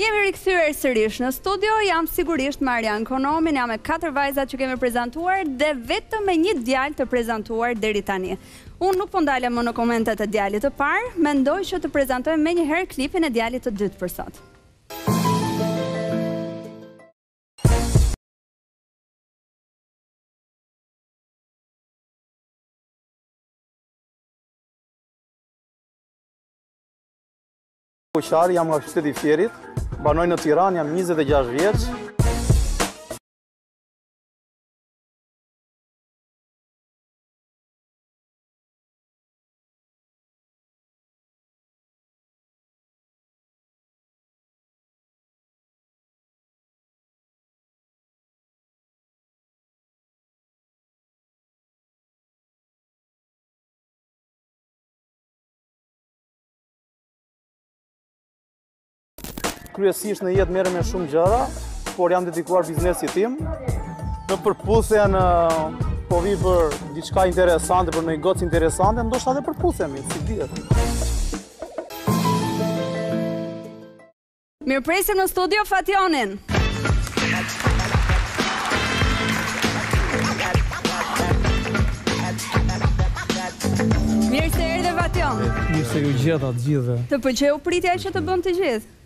Jemi rikthyer sërish në studio, jam sigurisht me Arjan Konomin, jam me katër vajzat që kemi prezentuar dhe vetëm me një djalë të prezentuar deri tani. Unë nuk po ndalem më në komentet e djalit të parë, mendoj që të prezantojmë menjëherë klipin e djalit të dytë për sot. Kuqari, jam nga qyteti i Fierit, banoj në Tiranë, jam 26 vjeç. Kryesisht në jetë merrem me shumë gjëra, por jam dedikuar biznesit tim. Në Përputhen po vij për diçka interesante, për një gocë interesante, ndoshta edhe përputhemi, s'i dihet. Mirëpresim në studio Fationin. Mirë se erdhe Fation. Mirë se ju gjeta të gjithëve. Të pëlqeu pritja që të bënë të gjithë?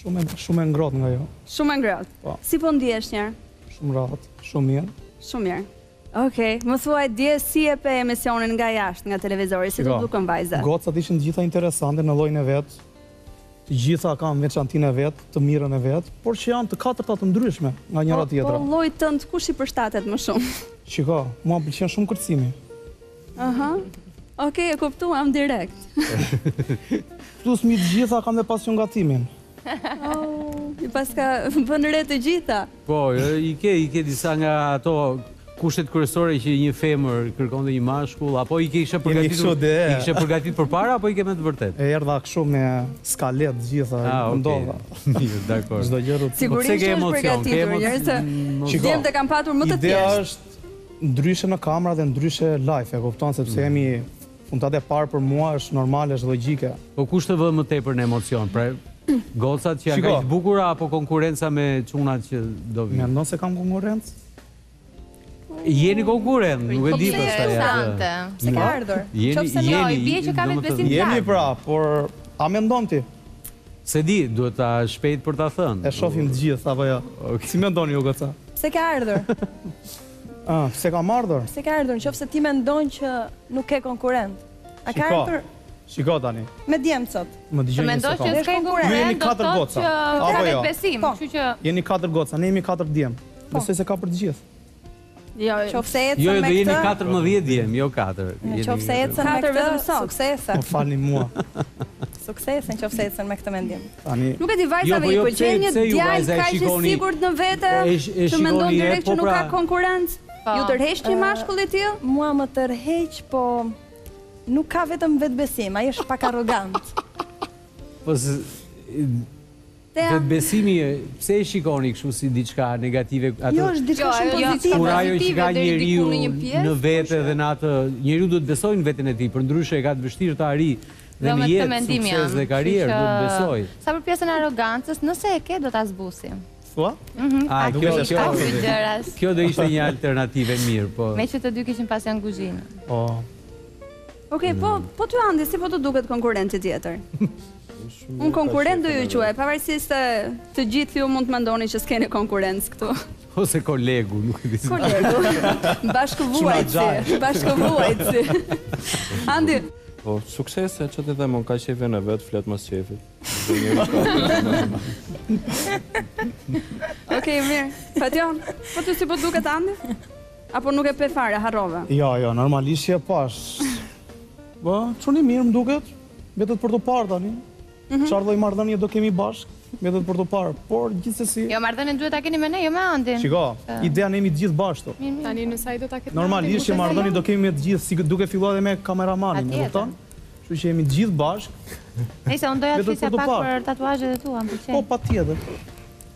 Shumë shumë e ngrohtë nga ajo. Shumë e ngrohtë. Po. Si po ndihesh njëherë? Shumë rehat, shumë mirë. Shumë mirë. Okej, okay. më thuaj dje si e pe emisionin nga jashtë, nga televizori, si t'u dukën vajzat? Gocat ishin të gjitha interesante në llojin e vet, Të gjitha kanë veçantinë e vet, të mirën e vet, por që janë të katërta të ndryshme nga njëra tjetra. Po, po llojit tënd kush i përshtatet më shumë? Shiko, mua më pëlqen shumë kërcimi. Aha. Okej, e kuptuam direkt. Plus mbi të gjitha kam dhe pasion gatimin. Oh, i paske vënë re të gjitha. Po, i ke, i ke disa nga ato kushtet kryesore që një femër kërkon te një mashkull, apo i kishe përgatitur, i kishe përgatitur përpara, apo i ke me të vërtetë? E erdha kështu me skaletë të gjitha, ah, okay. mendova. Mirë, dakord. Çdo gjë të... Sigurisht po që është përgatitur, njërë se djemë të kam patur më të thjeshtë. Ideja është ndryshe në kamera dhe ndryshe live, e kupton, sepse mm. jemi Puntata e parë për mua është normale është logjike. Po kush të vë më tepër në emocion? Pra gocat që janë kaq të bukura apo konkurrenca me çunat që do vijnë? Mendon se kam konkurrencë? Jeni konkurrentë, nuk e di pastaj atë. Pse ka ardhur? Nëse më i bie që ka vetë besim se jemi pra, por a mendon ti? S'e di, duhet ta shoh për ta thënë. E shohim të gjithë apo jo? Si mendoni ju goca? Pse ka ardhur? Ah, pse kam ardhur? Pse ke ardhur, nëse ti mendon që nuk ke konkurrent? A ka ardhur? Shiko tani. Me djem sot. Më dëgjo një sekondë. Mendoj që s'ka konkurrencë. Ju jeni katër goca. Apo jo? Kështu që jeni katër goca, ne jemi katër djem. Po. Besoj se ka për të gjithë. Jo, qoftë se ecën jo, me këtë. Jo, jeni 14 djem, jo 4. Qoftë se ecën me këtë, suksese. Po falni mua. Suksese në qoftë se ecën me këtë mendim. Tani, nuk e di vajzave i pëlqen një djalë kaq i sigurt në vete, që mendon direkt që nuk ka konkurrencë. Ju tërheq një mashkull i tillë? Mua më tërheq, po nuk ka vetëm vetëbesim, ai është pak arrogant. Po Vetëbesimi pse e shikoni kështu si diçka negative atë? Jo, është diçka shumë pozitive. Kur ajo që ka njeriu në vete dhe në atë, njeriu duhet të besojë në veten e tij, përndryshe e ka të vështirë të arrijë dhe në jetë, sukses dhe karrierë, duhet të besojë. Sa për pjesën e arrogancës, nëse e ke do ta zbusim. Thua? Ah, kjo do ishte një alternativë e mirë, po. Meqë të dy kishin pasion kuzhinën. Po. Ok, po, po ty Andi, si po të duket konkurrenti tjetër? Unë konkurrent do ju quaj, pavarësisht se të gjithë ju mund të mendoni që s'keni konkurrencë këtu. Ose kolegu, nuk e di. Kolegu. Bashkëvuajtësi, bashkëvuajtësi. Andi. Po, suksese, ç'të të them, si t'ia ketë qejfi vetë, le të flasë pas qejfit. Okej, mirë. Fatjon, po ty si po duket Andi? Apo nuk e pe fare, harrove? Jo, jo, normalisht që e pashë. Po, çun i mirë më duket. Mbetet për t'u parë tani. Mhm. Çfarë lloj marrëdhënie do kemi bashkë? Mbetet për t'u parë, por gjithsesi. Jo, marrëdhënien duhet ta keni me ne, jo me Andin. Shiko, ideja ne jemi të gjithë bashkë. Tani nëse ai do ta ketë. Normalisht që marrëdhënie do kemi me të gjithë, duke filluar edhe me kameramanin, e kupton? Kështu që jemi të gjithë bashkë. Nëse unë doja të flisja pak për tatuazhet e tua, më pëlqen. Po patjetër.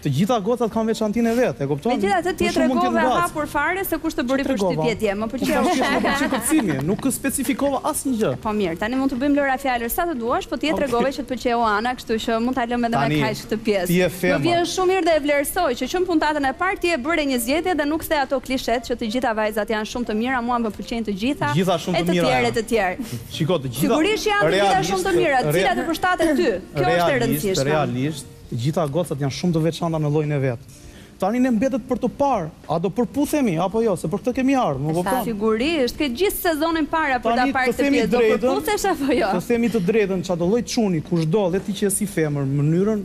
Të gjitha gocat kanë veçantinë e vet, e kupton? Megjithatë ti e tregove e hapur fare se kush të bëri përshtypje dje, më pëlqeu shumë. Më pëlqeu kërcimi, nuk specifikova asnjë gjë. Po mirë, tani mund të bëjmë lojëra fjalësh sa të duash, po ti e tregove që të pëlqeu Ana, kështu që mund ta lëmë edhe me kaq këtë pjesë. Më vjen shumë mirë dhe e vlerësoj që që në puntatën e parë ti e bëre një zgjedhje dhe nuk the ato klishetë që të gjitha vajzat janë shumë të mira, mua më pëlqejnë të gjitha, e të tjerë e të tjerë. Sigurisht që janë të gjitha shumë të mira, cila të përshtatet ty, kjo është e rëndësishme. Të gjitha gocat janë shumë të veçanta në llojin e vet. Tani ne mbetet për të parë a do përputhemi apo jo, se për këtë kemi ardhur, më kupton? Sigurisht, ke gjithë sezonin para për ta parë këtë pjesë, do përputhesh apo jo? Tani, të themi të drejtën, të themi të drejtën, çado lloj çuni, kushdo, dhe ti që je si femër,, mënyrën,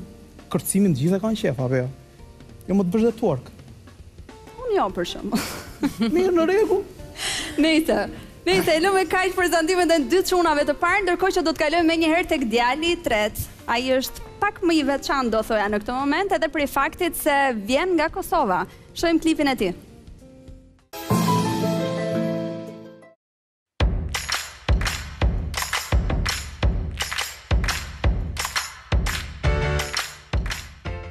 kërcimin të gjithë e kanë qejf, apo jo? Jo më të bësh dhe twerk. Unë jo për shembull. Mirë, në rregull. Nëse, Nëjse, e lëmë kaq për prezantimet e dy çunave të parë, ndërkohë që do të kalojmë menjëherë tek djali i tretë. Ai është pak më i veçantë do thoja në këtë moment edhe prej faktit se vjen nga Kosova. Shohim klipin e tij.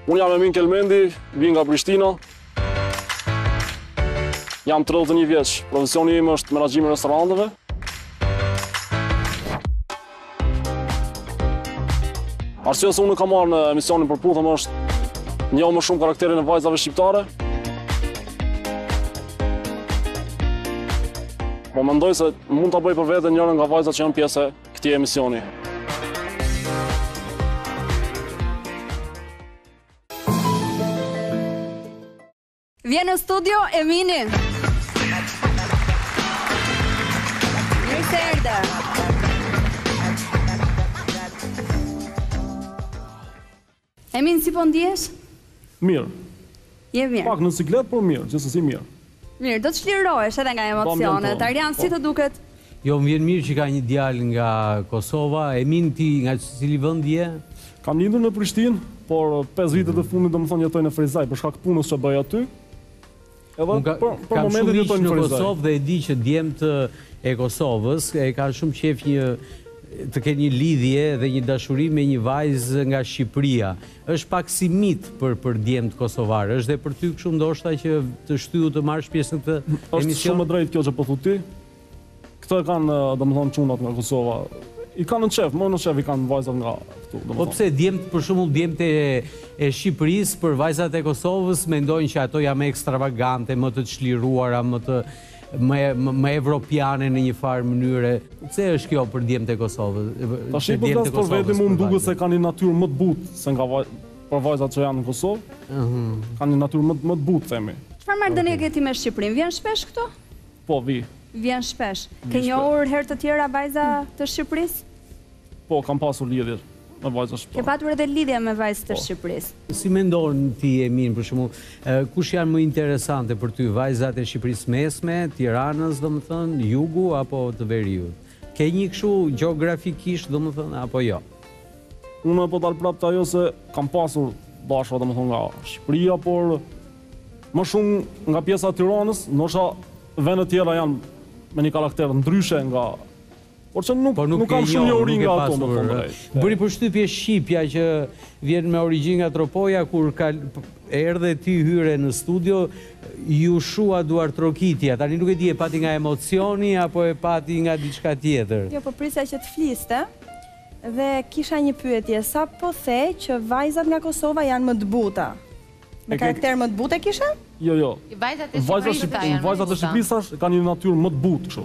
Unë jam Emin Kelmendi, vij nga Prishtina. Jam 31 vjeç, profesioni im është menaxhimi i restoranteve. Arsyeja se unë kam marrë në emisionin Për'puthen është të njoh më shumë karakterin e vajzave shqiptare. Po mendoj se mund ta bëj për veten njërën nga vajzat që janë pjesë e këtij emisioni. Vjen në studio Emini. Mirë se erdhe. Emin si po ndihesh? Mirë. Je mirë. Pak në siklet, por mirë, gjithsesi mirë. Mirë, do të çlirohesh edhe nga emocionet. Arjan, si të duket? Po, më vjen mirë që ka një djalë nga Kosova. Emin, ti nga cili vend je? Kam lindur në Prishtinë, por pesë vitet e fundit domethënë jetoj në Ferizaj për shkak të punës që bëj aty. Edhe për momentin jetoj në Ferizaj. Unë kam shumë miq në Kosovë dhe e di që djemtë e Kosovës e kanë shumë qejf një të kenë një lidhje dhe një dashuri me një vajzë nga Shqipëria. Është pak si mit për për djemtë kosovarë, është dhe për ty kështu ndoshta që të shtyu të marrësh pjesë në këtë emision? Është shumë e drejtë kjo që po thu ti. Këtë e kanë domethënë çunat nga Kosova. I kanë në qef, më në qef i kanë vajzat nga këtu domethënë. Po pse djemtë për shembull djemtë e Shqipërisë për vajzat e Kosovës mendojnë që ato janë më ekstravagante, më të çliruara, më të më evropiane në një farë mënyre. Pse është kjo për djemtë e Kosovës? Tashi po flas për vete, mua më duket se kanë një natyrë më të butë se nga për vajzat që janë në Kosovë. Kanë një natyrë më më të butë themi. Çfarë marrëdhënie ke ti me Shqipërinë? Vjen shpesh këtu? Po, vi. Vjen shpesh. Ke njohur herë të tjera vajza të Shqipërisë? Po, kam pasur lidhje me vajza shqiptare. Ke patur edhe lidhje me vajzë të Shqipërisë. Si mendon ti Emin për shembull, kush janë më interesante për ty, vajzat e Shqipërisë së Mesme, Tiranës domethënë, Jugu apo të Veriut? Ke një kështu gjeografikisht domethënë apo jo? Unë po dal prapë te ajo se kam pasur të dashura domethënë nga Shqipëria, por më shumë nga pjesa e Tiranës, ndoshta vende të tjera janë me një karakter ndryshe nga Porse nuk nuk kam shumë njohuri nga ato me thënë drejt. Bëri përshtypje Shqipja që vjen me origjinë nga Tropoja kur erdhe ti hyre në studio iu shua duartrokitja tani nuk e di e pati nga emocioni apo e pati nga diçka tjetër. Jo po prisja që të fliste dhe kisha një pyetje sa po the që vajzat nga Kosova janë më të buta me karakter më të butë e kishe? Jo jo vajzat e Shqipërisë kanë një natyrë më të butë kështu.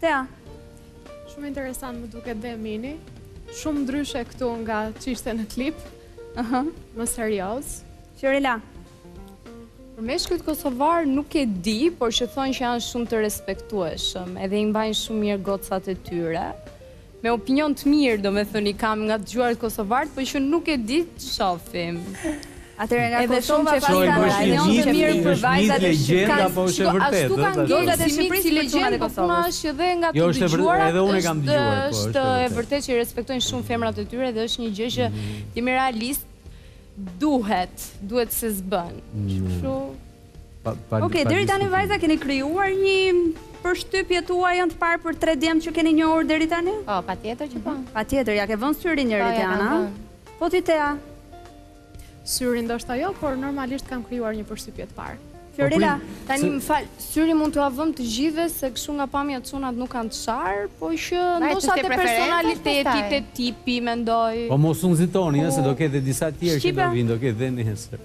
Tea, shumë interesant më duket dhe Mini, shumë ndryshe këtu nga ç'ishte në klip, më serioz. Fiorela. Për meshkujt kosovarë nuk e di, porçe thonë që janë shumë të respektueshëm, edhe i mbajnë shumë mirë gocat e tyre. Një opinion të mirë domethënë kam nga të dëgjuarat kosovarë porçe nuk e di të shofim. Atëherë nga Kosova ka një opinion të mirë për vajzat e Shqipërisë. Shiko, ashtu kanë ngelë vajzat e Shqipërisë si legjendë, por puna është që dhe nga të dëgjuarat është është e vërtetë që i respektojnë shumë femrat e tyre dhe është një gjë që të jemi realistë duhet, duhet se s'bën. Kështu. Ok, deri tani vajza keni krijuar një përshtypje tuajën të parë për tre djemtë që keni njohur deri tani? Po, patjetër që po. Mhm. Patjetër, ia ke vënë syrin njërit, Jana? Po ti Tea? Syrin ndoshta jo, por normalisht kam krijuar një përshtypje të parë. Fiorela, po, po, tani më fal, syrin mund t'ua vëm të gjithëve se kështu nga pamja të çunat nuk kanë të sharë, porçe ndoshta te personaliteti, te tipi, mendoj. Po mos u nxitoni, se do ketë disa të tjerë që do vinë, do ketë dhe nesër.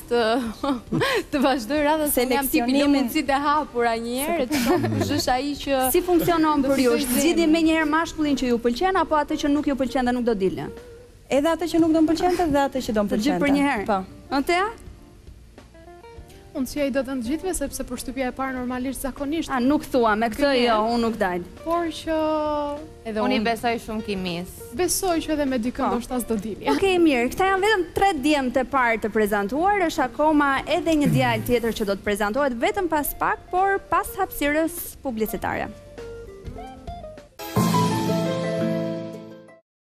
të të vazhdoj radhën se jam tipi i lë mundësitë e hapura njëherë, të shumë përshësh a i që... Si funksionon për ju, e zgjidhni menjëherë mashkullin që ju pëlqen, apo atë që nuk ju pëlqen dhe nuk do dilni? Edhe atë që nuk do më pëlqente dhe atë që do më pëlqente. Të gjithë përnjëherë? Po. Tea? Mundësia u do dhënë të gjithëve, sepse përshtypja e parë normalisht zakonisht. A, nuk thua, me këtë jo, unë nuk dal. Porçe... Edhe unë. Unë i besoj shumë kimisë. Besoj që edhe me dikë po. ndoshta s'do dilja. Okej, mirë. Këta janë vetëm tre djemtë e parë të prezantuar, është akoma edhe një djalë tjetër që do të prezantohet vetëm pas pak, por pas hapësirës publicitare.